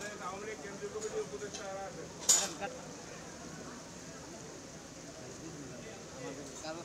বাংলাদেশ আওয়ামী লীগ কেন্দ্রীয় কমিটির উপদেষ্টারা আছেন কারো